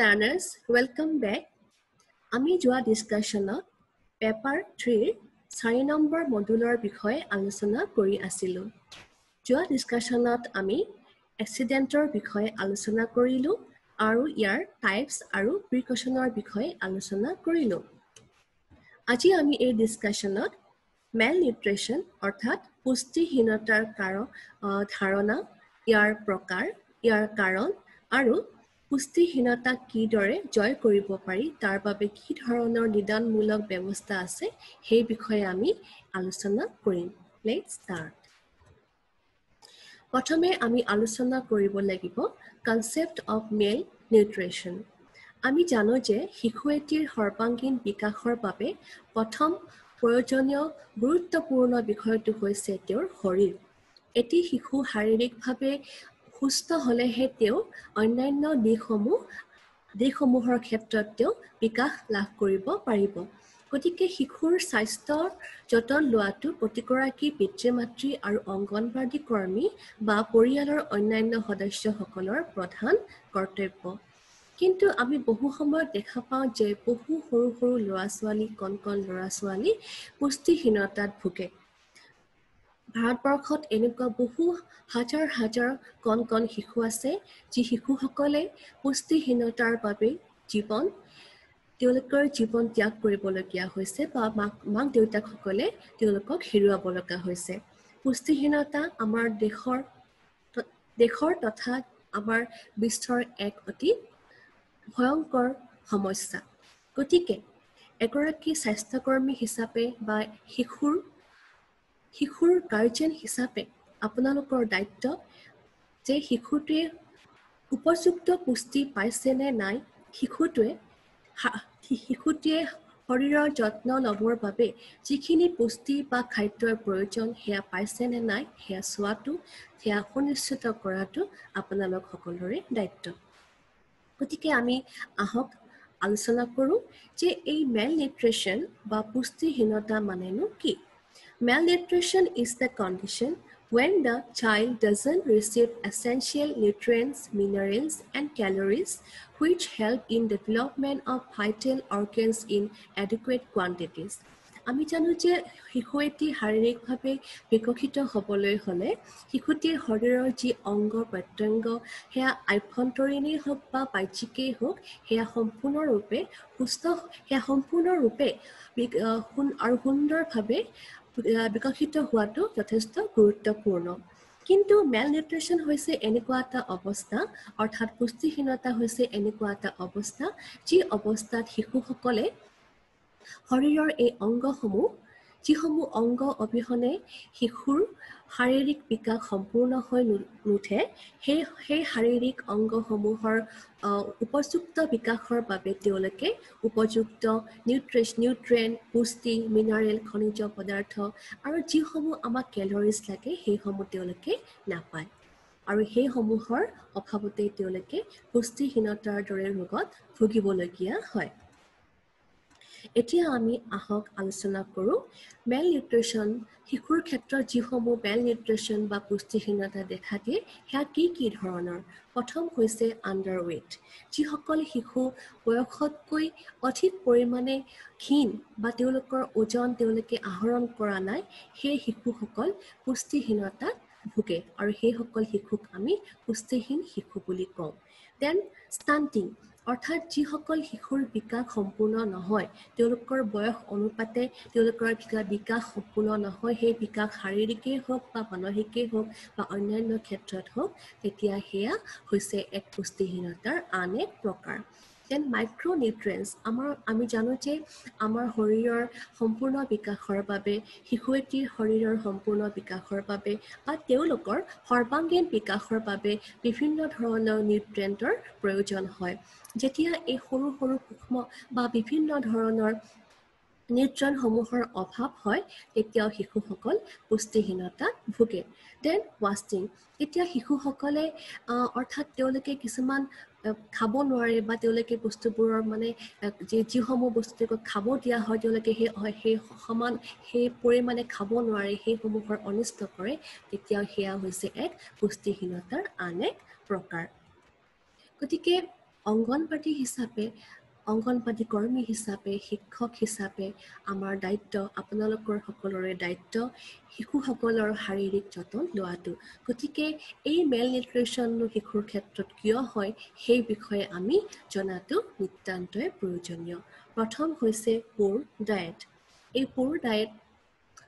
Learners welcome back আমি যোৱা ডিছকাশ্যনত paper থ্ৰীৰ চাৰি নম্বৰ মডুলৰ বিষয়ে আলোচনা কৰি আছিলোঁ। যোৱা ডিছকাশ্যনত আমি এক্সিডেণ্টৰ বিষয়ে আলোচনা কৰিলোঁ আৰু ইয়াৰ টাইপছ আৰু প্ৰিকশ্যনৰ বিষয়ে আলোচনা কৰিলোঁ। আজি আমি এই ডিছকাশ্যনত মেল নিউট্ৰিশ্যন অৰ্থাৎ পুষ্টিহীনতাৰ কাৰ ধাৰণা ইয়াৰ প্ৰকাৰ ইয়াৰ কাৰণ আৰু পুষ্টিহীনতাক কিদৰে জয় কৰিব পাৰি তাৰ বাবে কি ধৰণৰ নিদানমূলক ব্যৱস্থা আছে সেই বিষয়ে আমি আলোচনা কৰিম। লেট ষ্টাৰ্ট প্ৰথমে আমি আলোচনা কৰিব লাগিব কনচেপ্ট অফ মেল নিউট্ৰিশ্যন আমি জানো যে শিশু এটিৰ সৰ্বাংগীন বিকাশৰ বাবে প্ৰথম প্ৰয়োজনীয় গুৰুত্বপূৰ্ণ বিষয়টো হৈছে তেওঁৰ শৰীৰ। এটি শিশু শাৰীৰিকভাৱে সুস্থ হ'লেহে তেওঁ অন্যান্য দিশসমূহ দিশসমূহৰ ক্ষেত্ৰত তেওঁ বিকাশ লাভ কৰিব পাৰিব। গতিকে শিশুৰ স্বাস্থ্যৰ যতন লোৱাটো প্ৰতিগৰাকী পিতৃ মাতৃ আৰু অংগনবাদী কৰ্মী বা পৰিয়ালৰ অন্যান্য সদস্যসকলৰ প্ৰধান কৰ্তব্য। কিন্তু আমি বহু সময়ত দেখা পাওঁ যে বহু সৰু সৰু ল'ৰা ছোৱালী কণ কণ ল'ৰা ছোৱালী পুষ্টিহীনতাত ভোগে। ভাৰতবৰ্ষত এনেকুৱা বহু হাজাৰ হাজাৰ কণ কণ শিশু আছে যি শিশুসকলে পুষ্টিহীনতাৰ বাবে জীৱন তেওঁলোকৰ জীৱন ত্যাগ কৰিবলগীয়া হৈছে বা মাক মাক দেউতাকসকলে তেওঁলোকক হেৰুৱাব লগা হৈছে। পুষ্টিহীনতা আমাৰ দেশৰ দেশৰ তথা আমাৰ বিশ্বৰ এক অতি ভয়ংকৰ সমস্যা। গতিকে এগৰাকী স্বাস্থ্যকৰ্মী হিচাপে বা শিশুৰ শিশুৰ গাৰ্জেন হিচাপে আপোনালোকৰ দায়িত্ব যে শিশুটোৱে উপযুক্ত পুষ্টি পাইছেনে নাই শিশুটোৱে শিশুটিয়ে শৰীৰৰ যত্ন ল'বৰ বাবে যিখিনি পুষ্টি বা খাদ্যৰ প্ৰয়োজন সেয়া পাইছেনে নাই সেয়া চোৱাটো সেয়া সুনিশ্চিত কৰাটো আপোনালোক সকলোৰে দায়িত্ব। গতিকে আমি আহক আলোচনা কৰোঁ যে এই মেল নিউট্ৰিশ্যন বা পুষ্টিহীনতা মানেনো কি? Nutrition is the condition when the child doesn't receive essential nutrients, minerals, and calories which help in development of vital organs in adequate quantities. আমি জানো যে শিশু এটি শাৰীৰিকভাৱে বিকশিত হ'বলৈ হ'লে শিশুটিৰ শৰীৰৰ যি অংগ প্ৰত্যংগ সেয়া আভ্যন্তৰীণেই হওক বা বাহ্যিকেই হওক সেয়া সম্পূৰ্ণৰূপে সুস্থ সেয়া সম্পূৰ্ণৰূপে আৰু সুন্দৰভাৱে বিকশিত হোৱাটো যথেষ্ট গুৰুত্বপূৰ্ণ। কিন্তু মেল নিউট্ৰিশ্যন হৈছে এনেকুৱা এটা অৱস্থা অৰ্থাৎ পুষ্টিহীনতা হৈছে এনেকুৱা এটা অৱস্থা যি অৱস্থাত শিশুসকলে শৰীৰৰ এই অংগসমূহ যিসমূহ অংগ অবিহনে শিশুৰ শাৰীৰিক বিকাশ সম্পূৰ্ণ হৈ নুঠে সেই সেই শাৰীৰিক অংগসমূহৰ উপযুক্ত বিকাশৰ বাবে তেওঁলোকে উপযুক্ত নিউট্ৰিছ নিউট্ৰেণ্ট পুষ্টি মিনাৰেল খনিজ পদাৰ্থ আৰু যিসমূহ আমাক কেলৰিজ লাগে সেইসমূহ তেওঁলোকে নাপায়। আৰু সেইসমূহৰ অভাৱতে তেওঁলোকে পুষ্টিহীনতাৰ দৰে ৰোগত ভুগিবলগীয়া হয়। এতিয়া আমি আহক আলোচনা কৰোঁ মেল নিউট্ৰিশ্যন শিশুৰ ক্ষেত্ৰত যিসমূহ মেল নিউট্ৰিশ্যন বা পুষ্টিহীনতা দেখা দিয়ে সেয়া কি কি ধৰণৰ? প্ৰথম হৈছে আণ্ডাৰ ৱেইট যিসকল শিশু বয়সতকৈ অধিক পৰিমাণে ক্ষীণ বা তেওঁলোকৰ ওজন তেওঁলোকে আহৰণ কৰা নাই সেই শিশুসকল পুষ্টিহীনতাত ভোগে আৰু সেইসকল শিশুক আমি পুষ্টিহীন শিশু বুলি কওঁ। দেন ষ্টাণ্টিং অৰ্থাৎ যিসকল শিশুৰ বিকাশ সম্পূৰ্ণ নহয় তেওঁলোকৰ বয়স অনুপাতে তেওঁলোকৰ বিকাশ সম্পূৰ্ণ নহয়। সেই বিকাশ শাৰীৰিকেই হওক বা মানসিকেই হওক বা অন্যান্য ক্ষেত্ৰত হওক তেতিয়া সেয়া হৈছে এক পুষ্টিহীনতাৰ আন এক প্ৰকাৰ। দেন মাইক্ৰ' নিউট্ৰেণ্টছ আমাৰ আমি জানো যে আমাৰ শৰীৰৰ সম্পূৰ্ণ বিকাশৰ বাবে শিশু এটিৰ শৰীৰৰ সম্পূৰ্ণ বিকাশৰ বাবে বা তেওঁলোকৰ সৰ্বাংগীন বিকাশৰ বাবে বিভিন্ন ধৰণৰ নিউট্ৰেণ্টৰ প্ৰয়োজন হয়। যেতিয়া এই সৰু সৰু সূক্ষ্ম বা বিভিন্ন ধৰণৰ নিউট্ৰনসমূহৰ অভাৱ হয় তেতিয়াও শিশুসকল পুষ্টিহীনতাত ভোগে। দেন ৱাষ্টিং এতিয়া শিশুসকলে অৰ্থাৎ তেওঁলোকে কিছুমান খাব নোৱাৰে বা তেওঁলোকে বস্তুবোৰৰ মানে যি যিসমূহ বস্তু তেওঁলোকক খাব দিয়া হয় তেওঁলোকে সেই সেই সমান সেই পৰিমাণে খাব নোৱাৰে সেইসমূহৰ অনিষ্ট কৰে তেতিয়া সেয়া হৈছে এক পুষ্টিহীনতাৰ আন এক প্ৰকাৰ। গতিকে অংগনবাদী হিচাপে অংগনবাদী কৰ্মী হিচাপে শিক্ষক হিচাপে আমাৰ দায়িত্ব আপোনালোকৰ সকলোৰে দায়িত্ব শিশুসকলৰ শাৰীৰিক যতন লোৱাটো। গতিকে এই মেল নিউট্ৰিশ্যননো শিশুৰ ক্ষেত্ৰত কিয় হয় সেই বিষয়ে আমি জনাটো নিতান্তই প্ৰয়োজনীয়। প্ৰথম হৈছে পুৰ ডায়েট। এই পুৰ ডায়েট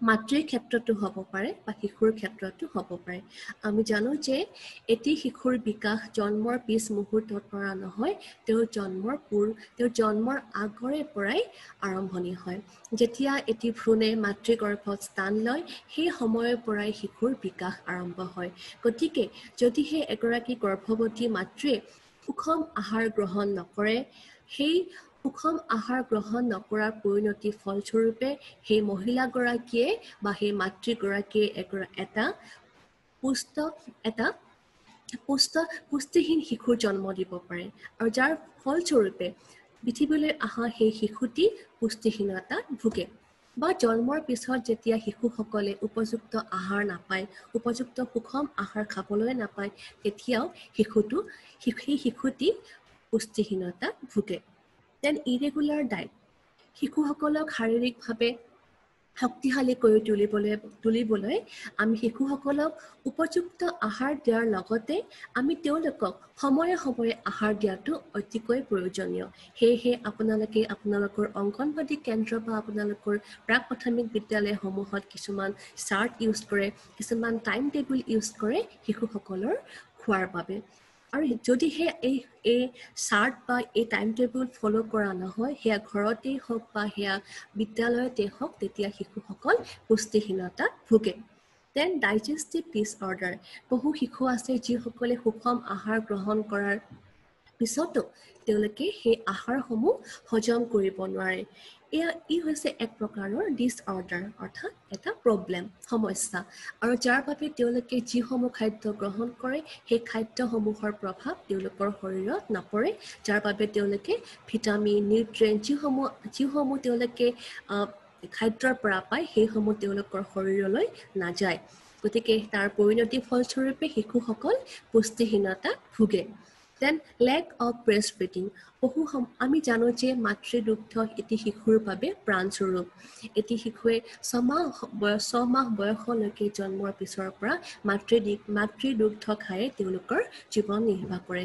মাতৃৰ ক্ষেত্ৰতো হ'ব পাৰে বা শিশুৰ ক্ষেত্ৰতো হ'ব পাৰে। আমি জানো যে এটি শিশুৰ বিকাশ জন্মৰ পিছ মুহূৰ্তৰ পৰা নহয় তেওঁৰ জন্মৰ পূৰ তেওঁৰ জন্মৰ আগৰে পৰাই আৰম্ভণি হয়। যেতিয়া এটি ভ্ৰূণে মাতৃগৰ্ভত স্থান লয় সেই সময়ৰ পৰাই শিশুৰ বিকাশ আৰম্ভ হয়। গতিকে যদিহে এগৰাকী গৰ্ভৱতী মাতৃয়ে সুষম আহাৰ গ্ৰহণ নকৰে সেই সুষম আহাৰ গ্ৰহণ নকৰাৰ পৰিণতি ফলস্বৰূপে সেই মহিলাগৰাকীয়ে বা সেই মাতৃগৰাকীয়ে এটা পুষ্ট এটা পুষ্ট পুষ্টিহীন শিশুৰ জন্ম দিব পাৰে। আৰু যাৰ ফলস্বৰূপে পৃথিৱীলৈ অহা সেই শিশুটি পুষ্টিহীনতাত ভোগে। বা জন্মৰ পিছত যেতিয়া শিশুসকলে উপযুক্ত আহাৰ নাপায় উপযুক্ত সুষম আহাৰ খাবলৈ নাপায় তেতিয়াও শিশুটো সেই শিশুটি পুষ্টিহীনতাত ভোগে। দেন ইৰেগুলাৰ ডায়েট শিশুসকলক শাৰীৰিকভাৱে শক্তিশালী কৰি তুলিবলৈ তুলিবলৈ আমি শিশুসকলক উপযুক্ত আহাৰ দিয়াৰ লগতে আমি তেওঁলোকক সময়ে সময়ে আহাৰ দিয়াটো অতিকৈ প্ৰয়োজনীয়। সেয়েহে আপোনালোকে আপোনালোকৰ অংগনবাদী কেন্দ্ৰ বা আপোনালোকৰ প্ৰাক প্ৰাথমিক বিদ্যালয়সমূহত কিছুমান চাৰ্ট ইউজ কৰে কিছুমান টাইম টেবুল ইউজ কৰে শিশুসকলৰ খোৱাৰ বাবে। আৰু যদিহে এই এই চাৰ্ট বা এই টাইম টেবুল ফ'ল' কৰা নহয় সেয়া ঘৰতেই হওক বা সেয়া বিদ্যালয়তে হওক তেতিয়া শিশুসকল পুষ্টিহীনতাত ভোগে। দেন ডাইজেষ্টিভ ডিছঅৰ্ডাৰ বহু শিশু আছে যিসকলে সুষম আহাৰ গ্ৰহণ কৰাৰ পিছতো তেওঁলোকে সেই আহাৰসমূহ হজম কৰিব নোৱাৰে। ই হৈছে এক প্ৰকাৰৰ ডিছঅৰ্ডাৰ অৰ্থাৎ এটা প্ৰব্লেম সমস্যা। আৰু যাৰ বাবে তেওঁলোকে যিসমূহ খাদ্য গ্ৰহণ কৰে সেই খাদ্যসমূহৰ প্ৰভাৱ তেওঁলোকৰ শৰীৰত নপৰে। যাৰ বাবে তেওঁলোকে ভিটামিন নিউট্ৰেন যিসমূহ যিসমূহ তেওঁলোকে খাদ্যৰ পৰা পায় সেইসমূহ তেওঁলোকৰ শৰীৰলৈ নাযায়। গতিকে তাৰ পৰিণতি ফলস্বৰূপে শিশুসকল পুষ্টিহীনতাত ভোগে। Then lack of breast feeding বহু সম আমি জানো যে মাতৃদুগ্ধ এটি শিশুৰ বাবে প্ৰাণস্বৰূপ। এটি শিশুৱে ছমাহ বয়স ছমাহ বয়সলৈকে জন্মৰ পিছৰ পৰা মাতৃ মাতৃদুগ্ধ খায়ে তেওঁলোকৰ জীৱন নিৰ্বাহ কৰে।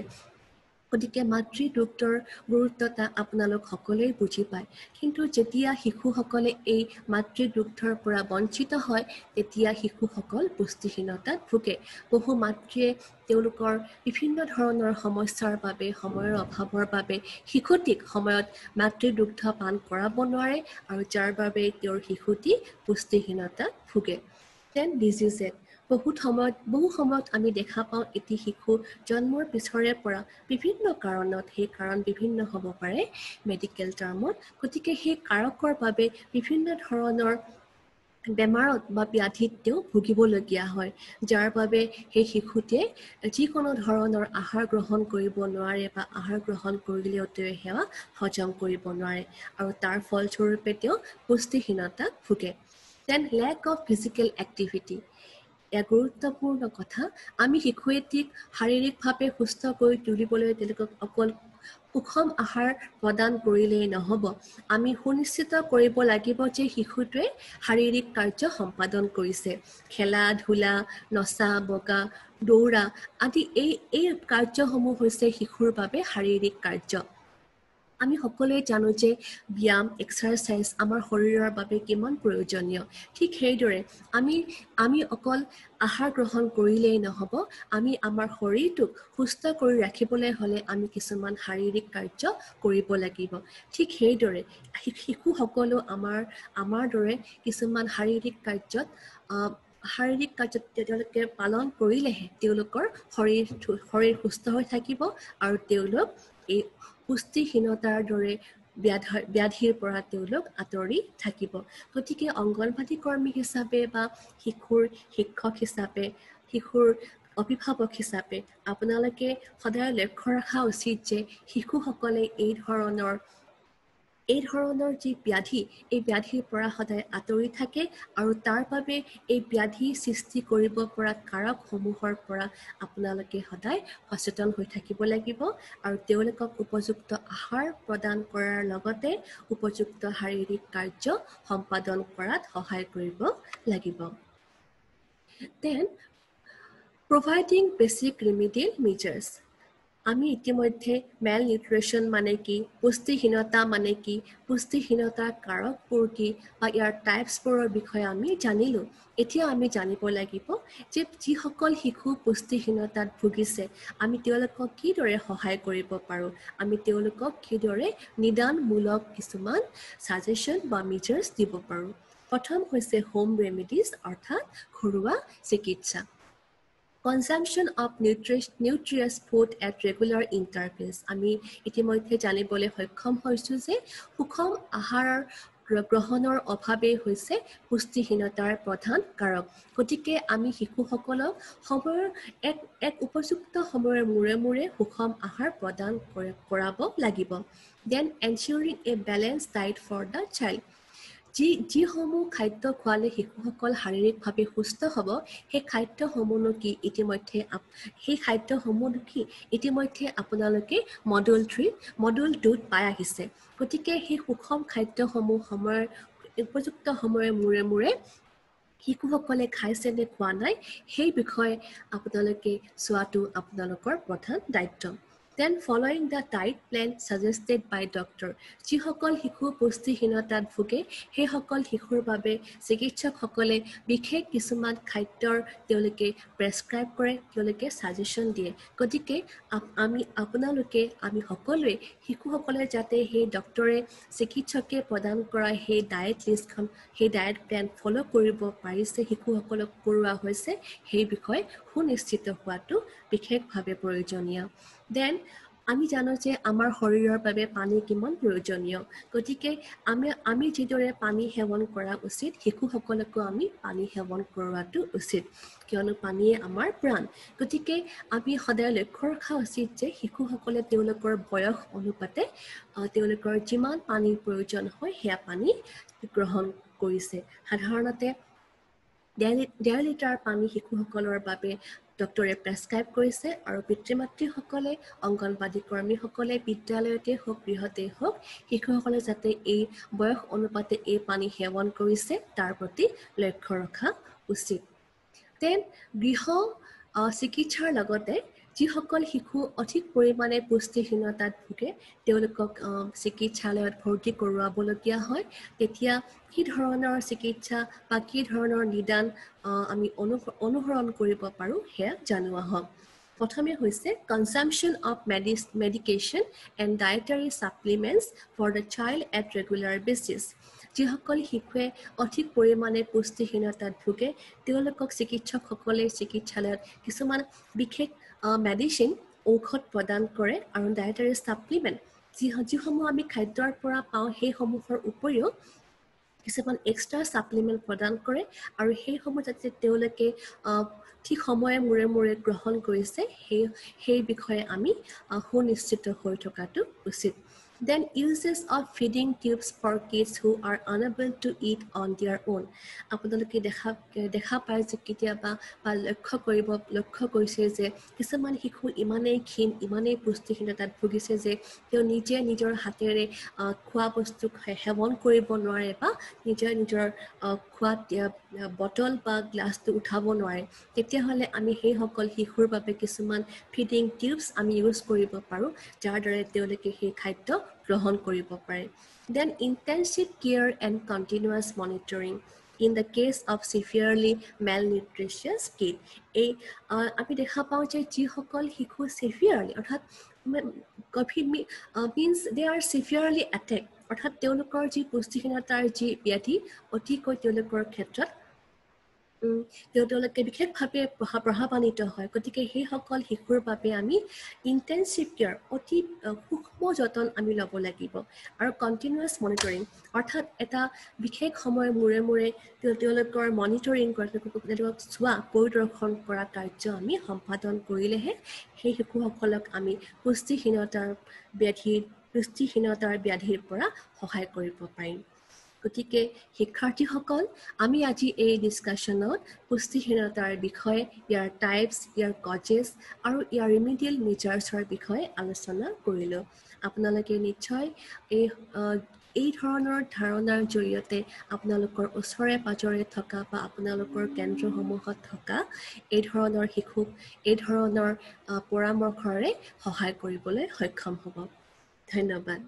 গতিকে মাতৃ দুগ্ধৰ গুৰুত্বতা আপোনালোক সকলোৱে বুজি পায়। কিন্তু যেতিয়া শিশুসকলে এই মাতৃ দুগ্ধৰ পৰা বঞ্চিত হয় তেতিয়া শিশুসকল পুষ্টিহীনতাত ভোগে। বহু মাতৃয়ে তেওঁলোকৰ বিভিন্ন ধৰণৰ সমস্যাৰ বাবে সময়ৰ অভাৱৰ বাবে শিশুটিক সময়ত মাতৃ দুগ্ধ পান কৰাব নোৱাৰে আৰু যাৰ বাবে তেওঁৰ শিশুটি পুষ্টিহীনতাত ভোগে। দেন ডিজিজেড বহুত সময়ত বহু সময়ত আমি দেখা পাওঁ এটি শিশু জন্মৰ পিছৰে পৰা বিভিন্ন কাৰণত সেই কাৰণ বিভিন্ন হ'ব পাৰে মেডিকেল টাৰ্মত গতিকে সেই কাৰকৰ বাবে বিভিন্ন ধৰণৰ বেমাৰত বা ব্যাধিত তেওঁ ভুগিবলগীয়া হয় যাৰ বাবে সেই শিশুটিয়ে যিকোনো ধৰণৰ আহাৰ গ্ৰহণ কৰিব নোৱাৰে বা আহাৰ গ্ৰহণ কৰিলেও তেওঁ সেৱা হজম কৰিব নোৱাৰে আৰু তাৰ ফলস্বৰূপে তেওঁ পুষ্টিহীনতাত ভোগে। Then lack of physical activity এক গুৰুত্বপূৰ্ণ কথা। আমি শিশু এটিক শাৰীৰিকভাৱে সুস্থ কৰি তুলিবলৈ তেওঁলোকক অকল সুষম আহাৰ প্ৰদান কৰিলেই নহ'ব। আমি সুনিশ্চিত কৰিব লাগিব যে শিশুটোৱে শাৰীৰিক কাৰ্য সম্পাদন কৰিছে। খেলা ধূলা নচা বগা দৌৰা আদি এই এই কাৰ্যসমূহ হৈছে শিশুৰ বাবে শাৰীৰিক কাৰ্য। আমি সকলোৱে জানো যে ব্যায়াম এক্সাৰচাইজ আমাৰ শৰীৰৰ বাবে কিমান প্ৰয়োজনীয়। ঠিক সেইদৰে আমি আমি অকল আহাৰ গ্ৰহণ কৰিলেই নহ'ব আমি আমাৰ শৰীৰটোক সুস্থ কৰি ৰাখিবলৈ হ'লে আমি কিছুমান শাৰীৰিক কাৰ্য কৰিব লাগিব। ঠিক সেইদৰে শিশুসকলো আমাৰ আমাৰ দৰে কিছুমান শাৰীৰিক কাৰ্যত শাৰীৰিক কাৰ্যত তেওঁলোকে পালন কৰিলেহে তেওঁলোকৰ শৰীৰ শৰীৰ সুস্থ হৈ থাকিব আৰু তেওঁলোক এই পুষ্টিহীনতাৰ দৰে ব্যাধ ব্যাধিৰ পৰা তেওঁলোক আঁতৰি থাকিব। গতিকে অংগনবাদী কৰ্মী হিচাপে বা শিশুৰ শিক্ষক হিচাপে শিশুৰ অভিভাৱক হিচাপে আপোনালোকে সদায় লক্ষ্য ৰখা উচিত যে শিশুসকলে এই ধৰণৰ এই ধৰণৰ যি ব্যাধি এই ব্যাধিৰ পৰা সদায় আঁতৰি থাকে আৰু তাৰ বাবে এই ব্যাধি সৃষ্টি কৰিব পৰা কাৰকসমূহৰ পৰা আপোনালোকে সদায় সচেতন হৈ থাকিব লাগিব আৰু তেওঁলোকক উপযুক্ত আহাৰ প্ৰদান কৰাৰ লগতে উপযুক্ত শাৰীৰিক কাৰ্য সম্পাদন কৰাত সহায় কৰিব লাগিব। Then providing basic remedial measures আমি ইতিমধ্যে মেল নিউট্ৰিশ্যন মানে কি পুষ্টিহীনতা মানে কি পুষ্টিহীনতাৰ কাৰকবোৰ কি বা ইয়াৰ টাইপছবোৰৰ বিষয়ে আমি জানিলোঁ। এতিয়া আমি জানিব লাগিব যে যিসকল শিশু পুষ্টিহীনতাত ভুগিছে আমি তেওঁলোকক কিদৰে সহায় কৰিব পাৰোঁ? আমি তেওঁলোকক কিদৰে নিদানমূলক কিছুমান ছাজেশ্যন বা মেজাৰ্ছ দিব পাৰোঁ? প্ৰথম হৈছে হোম ৰেমেডিজ অৰ্থাৎ ঘৰুৱা চিকিৎসা। Consumption of nutritious nutritious food at regular intervals আমি ইতিমধ্যে জানিবলৈ সক্ষম হৈছোঁ যে সুষম আহাৰৰ গ্ৰহণৰ অভাৱেই হৈছে পুষ্টিহীনতাৰ প্ৰধান কাৰক। গতিকে আমি শিশুসকলক সময়ৰ এক এক উপযুক্ত সময়ৰ মূৰে মূৰে সুষম আহাৰ প্ৰদান কৰাব লাগিব। Then ensuring a balance diet for the child যি যিসমূহ খাদ্য খোৱালে শিশুসকল শাৰীৰিকভাৱে সুস্থ হ'ব সেই খাদ্যসমূহনো কি ইতিমধ্যে সেই খাদ্যসমূহনো কি ইতিমধ্যে আপোনালোকে মডুল থ্ৰী মডুল টুত পাই আহিছে। গতিকে সেই সুষম খাদ্যসমূহ সময়ৰ উপযুক্ত সময়ৰ মূৰে মূৰে শিশুসকলে খাইছে নে খোৱা নাই সেই বিষয়ে আপোনালোকে চোৱাটো আপোনালোকৰ প্ৰধান দায়িত্ব। Then following the diet plan suggested by doctor যিসকল শিশু পুষ্টিহীনতাত ভোগে সেইসকল শিশুৰ বাবে চিকিৎসকসকলে বিশেষ কিছুমান খাদ্যৰ তেওঁলোকে প্ৰেছক্ৰাইব কৰে তেওঁলোকে ছাজেশ্যন দিয়ে। গতিকে আমি আপোনালোকে আমি সকলোৱে শিশুসকলে যাতে সেই ডক্টৰে চিকিৎসকে প্ৰদান কৰা সেই ডায়েট লিষ্টখন সেই ডায়েট প্লেন ফ'ল' কৰিব পাৰিছে শিশুসকলক কৰোৱা হৈছে সেই বিষয়ে সুনিশ্চিত হোৱাটো বিশেষভাৱে প্ৰয়োজনীয়। দেন আমি জানো যে আমাৰ শৰীৰৰ বাবে পানী কিমান প্ৰয়োজনীয়। গতিকে আমি আমি যিদৰে পানী সেৱন কৰা উচিত শিশুসকলকো আমি পানী সেৱন কৰোৱাটো উচিত। কিয়নো পানীয়ে আমাৰ প্ৰাণ। গতিকে আমি সদায় লক্ষ্য ৰখা উচিত যে শিশুসকলে তেওঁলোকৰ বয়স অনুপাতে তেওঁলোকৰ যিমান পানীৰ প্ৰয়োজন হয় সেয়া পানী গ্ৰহণ কৰিছে। সাধাৰণতে ডেৰ লিটাৰ পানী শিশুসকলৰ বাবে ডক্টৰে প্ৰেছক্ৰাইব কৰিছে আৰু পিতৃ মাতৃসকলে অংগনবাদী কৰ্মীসকলে বিদ্যালয়তে হওক গৃহতে হওক শিশুসকলে যাতে এই বয়স অনুপাতে এই পানী সেৱন কৰিছে তাৰ প্ৰতি লক্ষ্য ৰখা উচিত। দেন গৃহ চিকিৎসাৰ লগতে যিসকল শিশু অধিক পৰিমাণে পুষ্টিহীনতাত ভোগে তেওঁলোকক চিকিৎসালয়ত ভৰ্তি কৰোৱাবলগীয়া হয়। তেতিয়া কি ধৰণৰ চিকিৎসা বা কি ধৰণৰ নিদান আমি অনু অনুসৰণ কৰিব পাৰোঁ সেয়া জনোৱা হওক। প্ৰথমে হৈছে consumption of medic medication and dietary supplements for the child at regular basis যিসকল শিশুৱে অধিক পৰিমাণে পুষ্টিহীনতাত ভোগে তেওঁলোকক চিকিৎসকসকলে চিকিৎসালয়ত কিছুমান বিশেষ মেডিচিন ঔষধ প্ৰদান কৰে আৰু ডায়েটাৰী ছাপ্লিমেণ্ট যি যিসমূহ আমি খাদ্যৰ পৰা পাওঁ সেইসমূহৰ উপৰিও কিছুমান এক্সট্ৰা ছাপ্লিমেণ্ট প্ৰদান কৰে আৰু সেইসমূহ যাতে তেওঁলোকে ঠিক সময়ে মূৰে মূৰে গ্ৰহণ কৰিছে সেই সেই বিষয়ে আমি সুনিশ্চিত হৈ থকাটো উচিত। Then uses of feeding tubes for kids who are unable to eat on their own আপোনালোকে দেখা দেখা পায় যে কেতিয়াবা বা লক্ষ্য কৰিব লক্ষ্য কৰিছে যে কিছুমান শিশু ইমানেই ক্ষীণ ইমানেই পুষ্টিহীনতাত ভুগিছে যে তেওঁ নিজে নিজৰ হাতেৰে খোৱা বস্তু সেৱন কৰিব নোৱাৰে বা নিজে নিজৰ খোৱাত বটল বা গ্লাছটো উঠাব নোৱাৰে তেতিয়াহ'লে আমি সেইসকল শিশুৰ বাবে কিছুমান ফিডিং টিউবছ আমি ইউজ কৰিব পাৰোঁ যাৰ দ্বাৰা তেওঁলোকে সেই খাদ্য গ্ৰহণ কৰিব পাৰে। Then intensive care and continuous monitoring in the case of severely malnutritious kid এই আমি দেখা পাওঁ যে যিসকল শিশু চিভিয়াৰলি অৰ্থাৎ COVID means they are severely attack অৰ্থাৎ তেওঁলোকৰ যি পুষ্টিহীনতাৰ যি ব্যাধি অতিকৈ তেওঁলোকৰ ক্ষেত্ৰত তেওঁলোকে বিশেষভাৱে প্ৰভাৱান্বিত হয়। গতিকে সেইসকল শিশুৰ বাবে আমি ইণ্টেনচিভ কেয়াৰ অতি সূক্ষ্ম যতন আমি ল'ব লাগিব। আৰু কণ্টিনিউৱাছ মনিটৰিং অৰ্থাৎ এটা বিশেষ সময়ৰ মূৰে মূৰে তেওঁলোকৰ মনিটৰিং কৰা তেওঁলোকক চোৱা পৰিদৰ্শন কৰা কাৰ্য আমি সম্পাদন কৰিলেহে সেই শিশুসকলক আমি পুষ্টিহীনতাৰ ব্যাধিৰ পুষ্টিহীনতাৰ ব্যাধিৰ পৰা সহায় কৰিব পাৰিম। গতিকে শিক্ষাৰ্থীসকল আমি আজি এই ডিছকাশ্যনত পুষ্টিহীনতাৰ বিষয়ে ইয়াৰ টাইপছ ইয়াৰ কজেছ আৰু ইয়াৰ ৰিমিডিয়েল মেজাৰ্ছৰ বিষয়ে আলোচনা কৰিলোঁ। আপোনালোকে নিশ্চয় এই এই ধৰণৰ ধাৰণাৰ জৰিয়তে আপোনালোকৰ ওচৰে পাজৰে থকা বা আপোনালোকৰ কেন্দ্ৰসমূহত থকা এই ধৰণৰ শিশুক এই ধৰণৰ পৰামৰ্শৰে সহায় কৰিবলৈ সক্ষম হ'ব। ধন্যবাদ।